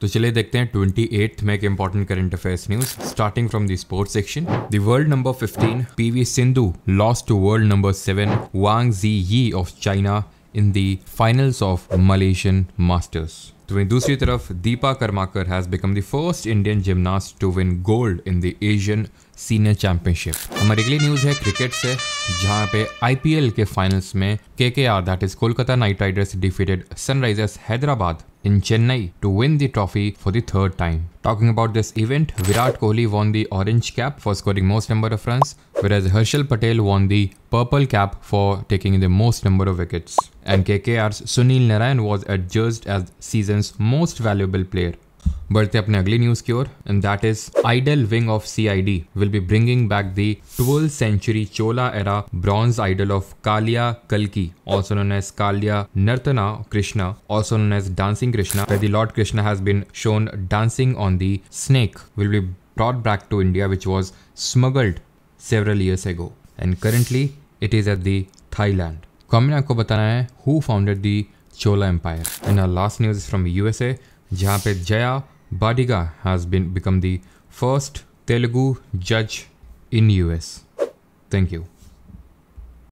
तो चलिए देखते हैं ट्वेंटी एट में एक important current affairs news starting from the sports section the world number 15 PV Sindhu lost to world number 7 Wang Zhi Yi of China in the finals of Malaysian Masters तो वहीं दूसरी तरफ Deepa Karmakar has become the first Indian gymnast to win gold in the Asian senior championship हमारी अगली news है cricket से जहां पे आईपीएल के फाइनल्स में K K R that is Kolkata knight riders defeated sunrisers Hyderabad in Chennai to win the trophy for the third time. Talking about this event, Virat Kohli won the orange cap for scoring most number of runs, whereas Harshal Patel won the purple cap for taking the most number of wickets. And KKR's Sunil Narayan was adjudged as season most valuable player बढ़ते अपने अगली news की ओर and that is idol wing of C I D will be bringing back the twelve century Chola era bronze idol of Kaliya कलकी also known as Kaliya Nartana Krishna also known as dancing Krishna the lord Krishna has been shown dancing on the snake will be brought back to India which was smuggled several years ago and currently it is at the Thailand कॉमिन आपको बताना है who founded the Chola Empire. And our last news is from USA, where Jaya Badiga has been become the first Telugu judge in US. Thank you.